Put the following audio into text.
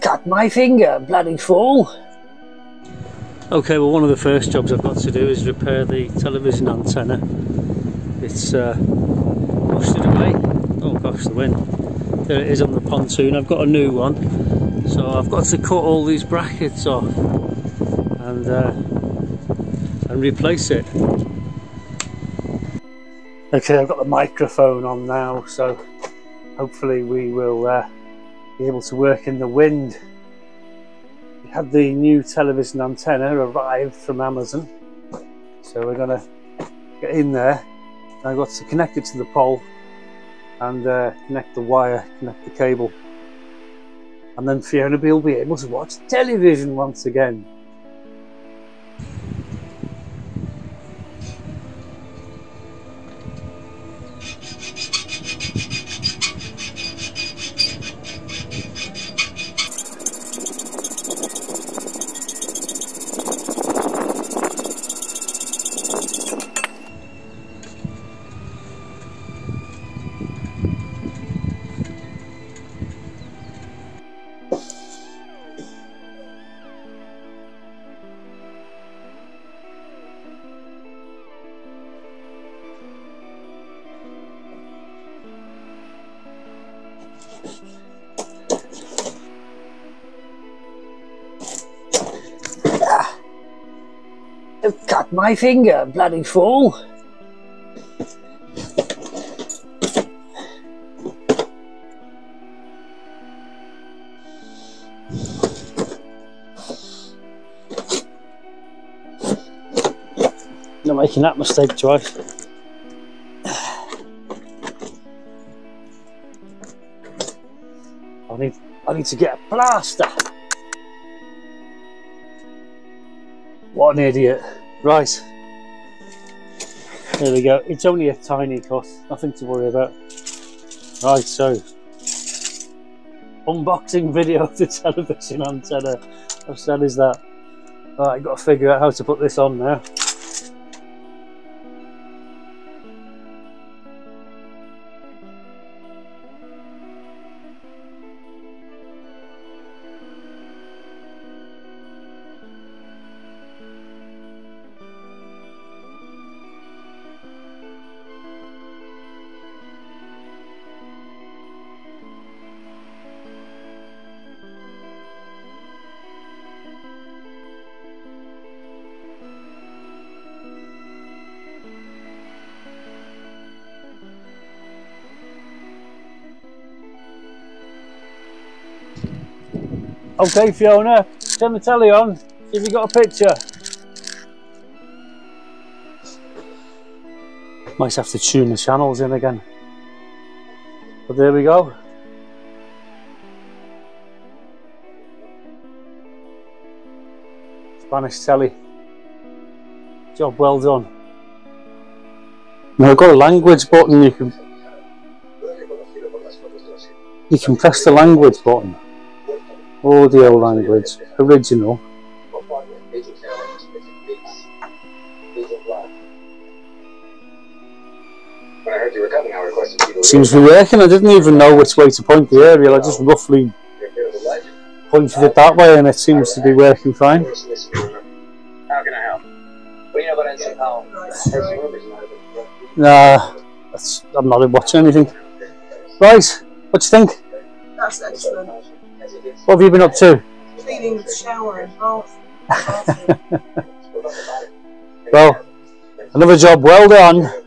Cut my finger, bloody fool. Okay, well one of the first jobs I've got to do is repair the television antenna. It's uh, rusted away. Oh gosh, the wind. There it is on the pontoon. I've got a new one. So I've got to cut all these brackets off and uh, and replace it. Okay, I've got the microphone on now, so hopefully we will uh, be able to work in the wind. We had the new television antenna arrived from Amazon, so we're to get in there. I've got to connect it to the pole and uh, connect the wire, connect the cable, and then Fiona will be able to watch television once again. Ah. I've cut my finger, bloody fool. Not making that mistake twice. I need I need to get a plaster. What an idiot. Right. There we go. It's only a tiny cut, nothing to worry about. Right, so unboxing video of the television antenna. How sad is that? Right, I've got to figure out how to put this on now. Okay, Fiona, turn the telly on. See if you got a picture. Might have to tune the channels in again. But there we go. Spanish telly. Job well done. Now I've got a language button you can you can press the language button audio language original seems to be working I didn't even know which way to point the aerial I just roughly pointed it that way and it seems to be working fine Nah, I'm not watching anything. Right, what do you think? That's excellent. What have you been up to? Cleaning the shower and bath. well, another job well done.